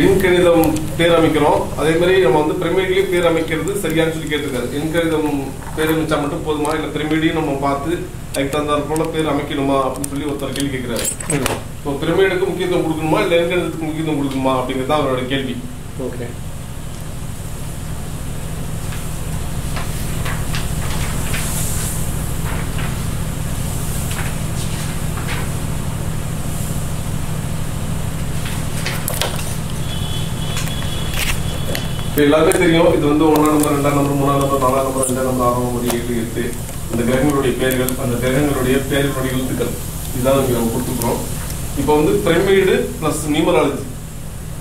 எண் கணிதம் பேர் அமைக்கிறோம் அதே மாதிரி நம்ம வந்து பிரமிட்லயும் பேர் அமைக்கிறது சரியான்னு சொல்லி கேட்டிருக்காரு. எண் கணிதம் பேர் அமைச்சா மட்டும் போதுமா? இல்ல பிரமிடையும் நம்ம பார்த்து அதுக்கு தகுந்தாற் போல பேர் அமைக்கணுமா? அப்படின்னு சொல்லி ஒருத்தர் கேள்வி கேட்கிறாரு. இப்போ பிரமிடுக்கு முக்கியத்துவம் கொடுக்கணுமா? இல்ல எண் கணிதத்துக்கு முக்கியத்துவம் கொடுக்கணுமா? அப்படிங்கிறது தான் அவரோட கேள்வி. ஓகே. எல்லாருமே தெரியும் இது வந்து ஒன்றாம் நம்பர் ரெண்டாம் நம்பர் மூணாம் நம்பர் நாலாம் நம்பர் ரெண்டாம் நம்பர் ஆறாம் நம்பர் ஏழு எட்டு இந்த கிரகங்களுடைய பெயர்கள் அந்த கிரகங்களுடைய பெயர்களுடைய எழுத்துக்கள் இதுதான் நம்ம கொடுத்துக்கிறோம் இப்போ வந்து பிரமிடு பிளஸ் நியூமராலஜி.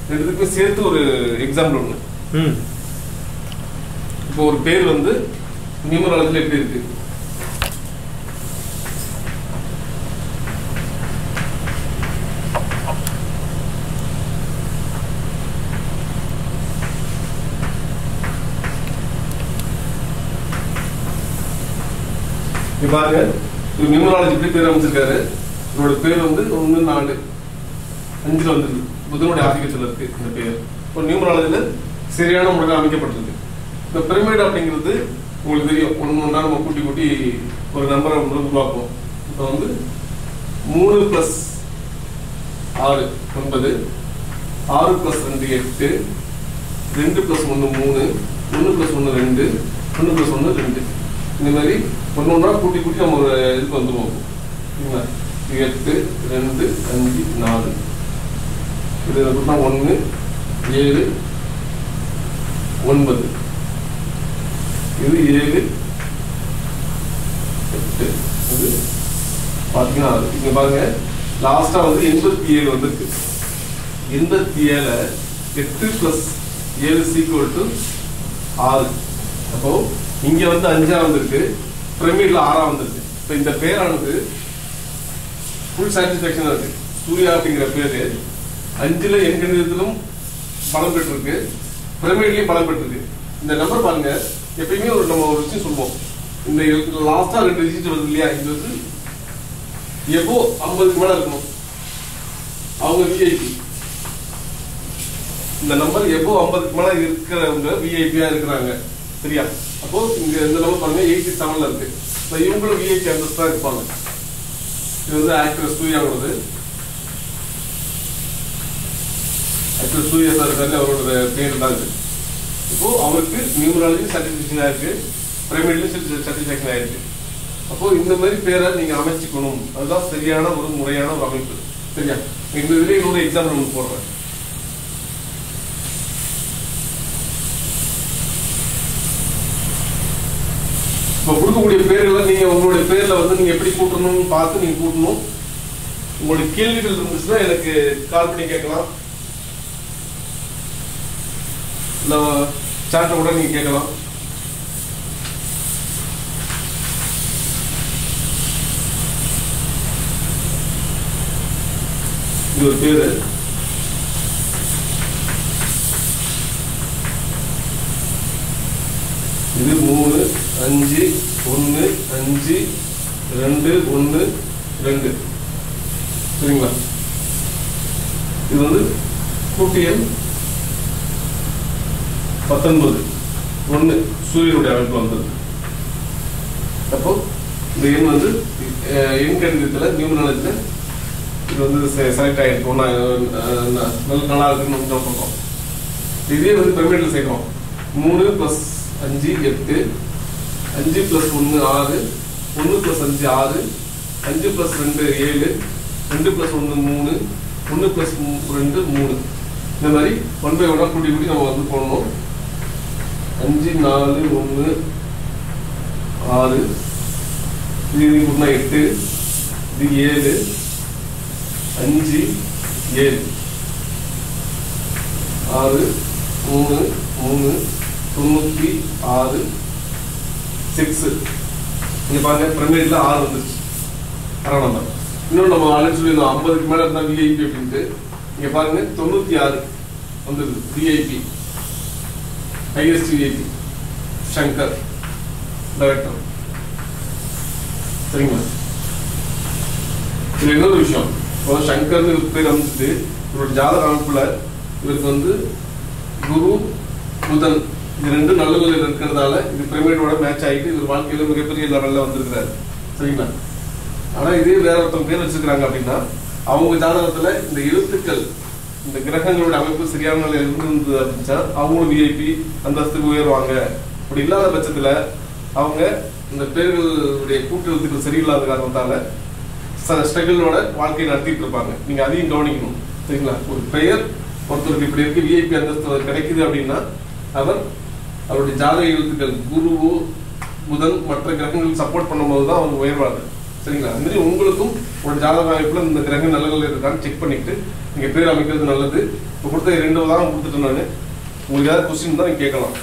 ரெண்டுத்துக்குமே சேர்த்து ஒரு எக்ஸாம்பிள் ஒன்று இப்போ ஒரு பேர் வந்து நியூமராலஜில எப்படி இருக்கு? பாருங்க. இது நியூமராலஜி எப்படி பேர் அமைச்சிருக்காரு. இவரோட பேர் வந்து ஒன்று நாலு அஞ்சுல வந்துருக்கு. புதனுடைய ஆதிக்கத்தில் இருக்கு இந்த பேர். இப்போ நியூமராலஜில சரியான முறையில் அமைக்கப்பட்டிருக்கு. இந்த பிரமிட் அப்படிங்கிறது உங்களுக்கு தெரியும். ஒன்று ஒன்றா நம்ம கூட்டி கூட்டி ஒரு நம்பரை உருவாக்குவோம். இப்போ வந்து மூணு ப்ளஸ் ஆறு ஒன்பது ஆறு ப்ளஸ் ரெண்டு எட்டு ரெண்டு ப்ளஸ் ஒன்று மூணு ஒன்று ப்ளஸ் ஒன்று ரெண்டு ஒன்று ப்ளஸ் ஒன்று ரெண்டு. இந்த மாதிரி ஒன்று ஒன்றா கூட்டி கூட்டி நம்ம ஒரு இதுக்கு வந்துருவோம் சரிங்களா? எட்டு ரெண்டு அஞ்சு நாலு. இது பார்த்தா ஒன்று ஏழு ஒன்பது. இது ஏழு எட்டு இது பார்த்தீங்கன்னா ஆறு. பாருங்க லாஸ்டா வந்து எண்பத்தி ஏழு வந்திருக்கு. எண்பத்தி ஏழை எட்டு ப்ளஸ் ஏழு சீக்குவல் டு ஆறு. அப்போ இங்க வந்து அஞ்சாவது வந்திருக்கு. பிரமிட்ல ஆறா வந்திருக்கு. இப்போ இந்த பேரானது ஃபுல் சாட்டிஸ்ஃபேக்ஷனாக இருக்கு. சூர்யா அப்படிங்கிற பேரு. அஞ்சுல எண்கணிதத்திலும் பலம் பெற்றிருக்கு. பிரமிட்லயும் பலம் பெற்றிருக்கு. இந்த நம்பர் பாருங்க. எப்பயுமே ஒரு நம்ம ஒரு விஷயம் சொல்லுவோம். இந்த லாஸ்டா ரெண்டு டிஜிட் வருது இல்லையா? இது வந்து எபோ ஐம்பதுக்கு மேல இருக்கணும். அவங்க விஐபி இந்த நம்பர் எபோ ஐம்பதுக்கு மேல இருக்கிறவங்க விஐபியா இருக்கிறாங்க. சரியா? அப்போ இங்க இந்த நம்பர் பாருங்க எயிட்டி செவன்ல இருக்கு. So இவங்களும் விஐபி அந்தஸ்து தான் இருப்பாங்க. இது வந்து ஆக்டர் சூர்யாவோடது ஆக்டர் சூர்யா சார் இருக்காரு அவரோட பேர் தான் இருக்கு இப்போ அவருக்கு நியூமராலஜி சர்டிஃபிகேஷன் ஆயிருக்கு பிரைமரிலையும் சர்டிஃபிகேஷன் ஆயிருக்கு. அப்போ இந்த மாதிரி பேரை நீங்க அமைச்சுக்கணும். அதுதான் சரியான ஒரு முறையான ஒரு அமைப்பு. சரியா? இந்த இதுல இன்னொரு எக்ஸாம்பிள் ஒன்று போடுறேன். இப்போ கொடுக்கக்கூடிய பேர்களை நீங்க உங்களுடைய பேர்ல வந்து நீங்க எப்படி கூட்டணும்னு பார்த்து நீங்க கூட்டணும். உங்களுடைய கேள்விகள் இருந்துச்சுன்னா எனக்கு கால் பண்ணி கேட்கலாம். இல்ல சாட்டை கூட நீங்க கேட்கலாம். இது ஒரு பேரு. இது மூணு. அஞ்சு ஒன்று அஞ்சு ரெண்டு ஒன்று ரெண்டு. சரிங்களா? இது வந்து கூட்டு எண் பத்தொன்பது. ஒன்று சூரியனுடைய அமைப்பு வந்தது. அப்போ இந்த எண் வந்து எண் கணிதத்தில் நியூமராலஜியில் இது வந்து செலக்ட் ஆகிருக்கு ஒன்றா நல்ல நல்லா இருக்குன்னு நம்ம சொல்றோம் இதே வந்து பிரமிடில் சேர்க்கிறோம் மூணு ப்ளஸ் அஞ்சு எட்டு அஞ்சு ப்ளஸ் ஒன்று ஆறு ஒன்று ப்ளஸ் அஞ்சு ஆறு அஞ்சு ப்ளஸ் ரெண்டு ஏழு ரெண்டு ப்ளஸ் ஒன்று மூணு ஒன்று ப்ளஸ் ரெண்டு மூணு. இந்த மாதிரி ஒன் பை ஒன்னாக கூட்டி கூட்டி நம்ம வந்து போடணும். அஞ்சு நாலு ஒன்று ஆறு இது இது கூட்டினா எட்டு இது ஏழு அஞ்சு ஏழு. ஆறு மூணு மூணு தொண்ணூற்றி ஆறு சிக்ஸ். இங்க பாருங்க பிரமிட்ல ஆறு வந்துருச்சு. அரை நம்பர் இன்னும் நம்ம ஆல்ரெடி சொல்லியிருந்தோம் ஐம்பதுக்கு மேல இருந்தா விஐபி அப்படின்ட்டு. இங்க பாருங்க தொண்ணூத்தி ஆறு வந்துருது VIP highest VIP Shankar director சரிங்களா? இதுல இன்னொரு விஷயம். இப்போ சங்கர்னு ஒரு பேர் அமைச்சிட்டு இவரோட ஜாதக அமைப்புல இவருக்கு வந்து குரு புதன் இது ரெண்டும் நல்ல நிலையில் இருக்கிறதால இது பிரமிடோட மேட்ச் ஆகிட்டு இவர் வாழ்க்கையில மிகப்பெரிய லெவலில் வந்திருக்கிறாரு. சரிங்களா? ஆனால் இதே வேற ஒருத்தவங்க பேர் வச்சுக்கிறாங்க அப்படின்னா அவங்க ஜாதகத்தில் இந்த எழுத்துக்கள் இந்த கிரகங்களோட அமைப்பு சரியான நிலையில் இருந்திருந்தது அப்படின்னா அவங்களும் விஐபி அந்தஸ்துக்கு உயர்வாங்க. அப்படி இல்லாத பட்சத்தில் அவங்க இந்த பேர்களுடைய கூட்டு எழுத்துக்கள் சரியில்லாத காரணத்தால ஸ்ட்ரகிளோட வாழ்க்கையை நடத்திட்டு இருப்பாங்க. நீங்கள் அதையும் கவனிக்கணும். சரிங்களா? ஒரு பெயர் ஒருத்தருக்கு இப்படி இருக்கு விஐபி அந்தஸ்து கிடைக்குது அப்படின்னா அவர் அவருடைய ஜாதக எழுத்துக்கள் குருவோ புதன் மற்ற கிரகங்கள் சப்போர்ட் பண்ணும்போது தான் அவங்க உயர்வாங்க சரிங்களா? அந்த மாதிரி உங்களுக்கும் ஒரு ஜாதக அமைப்புல இந்த கிரகம் நல்ல இருக்கான்னு செக் பண்ணிட்டு நீங்க பேர் அமைக்கிறது நல்லது. இப்போ கொடுத்த ரெண்டு தான் கொடுத்துட்டேன் நான். உங்களுக்கு ஏதாவது கொஸ்டின் தான் நீங்க கேட்கலாம்.